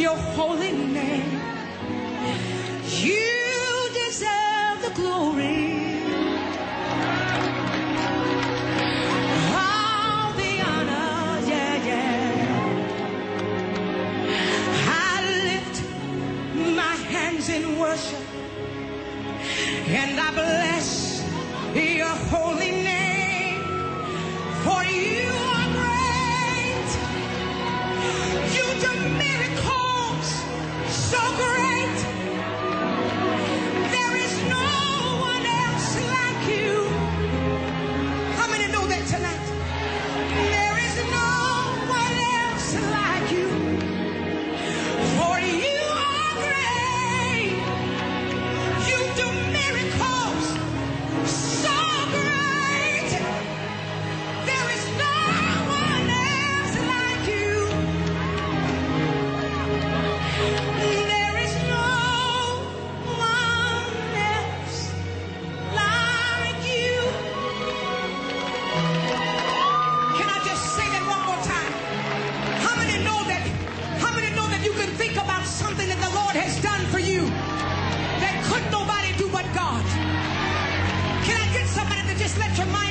your holy name. You deserve the glory. in worship. And I bless your holy name, for you are great. You dominion tonight. to my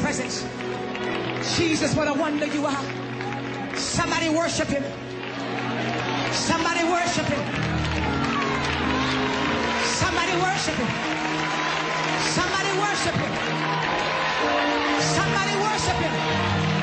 presence. Jesus, what a wonder you are. Somebody worship him. Somebody worship him. Somebody worship him. Somebody worship him. Somebody worship him.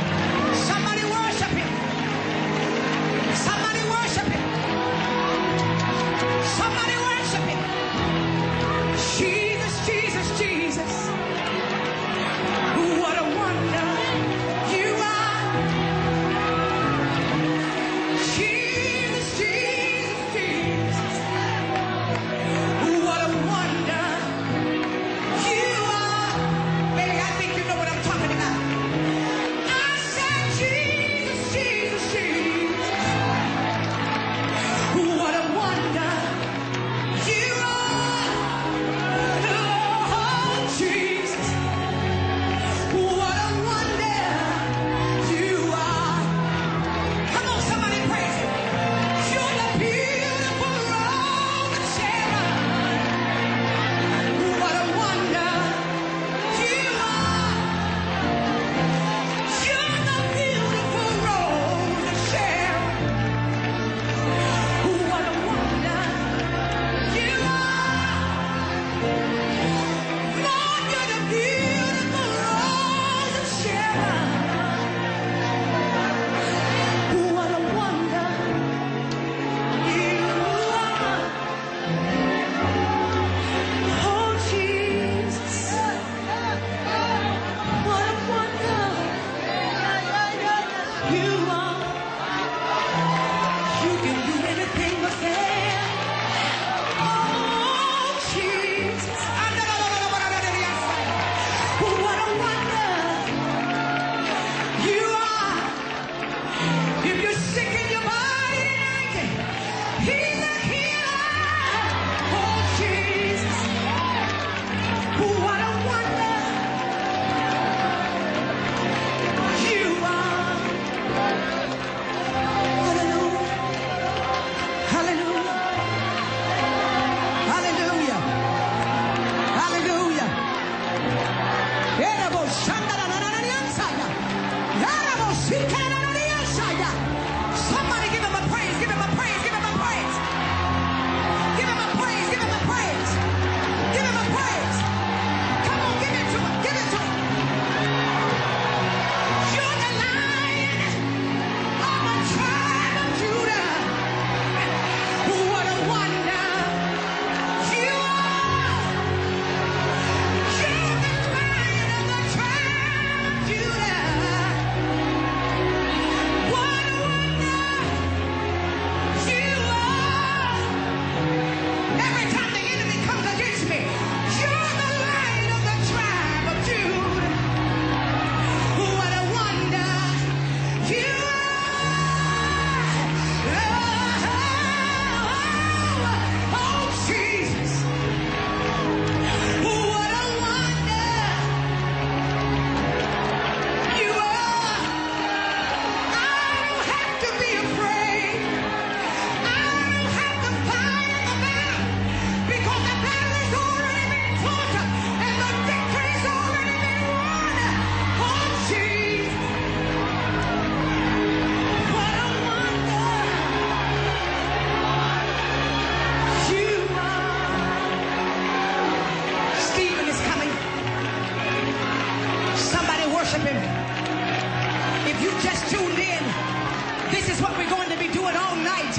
This is what we're going to be doing all night.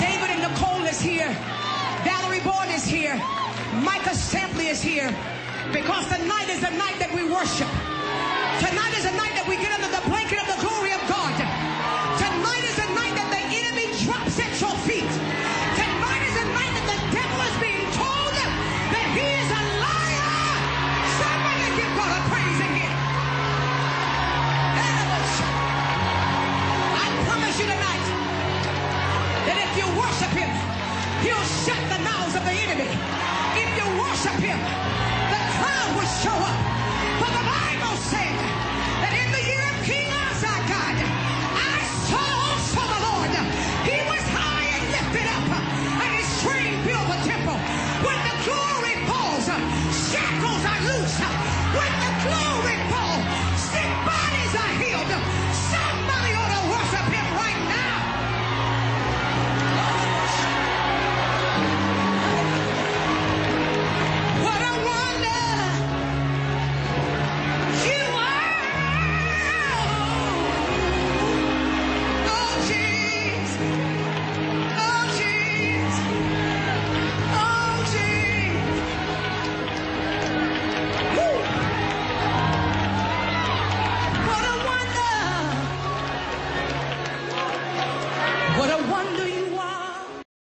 David and Nicole is here. Valerie Bourne is here. Micah Stampley is here. Because tonight is the night that we worship. Tonight is the night that we get under the blanket. Him, the cloud will show up. For the Bible said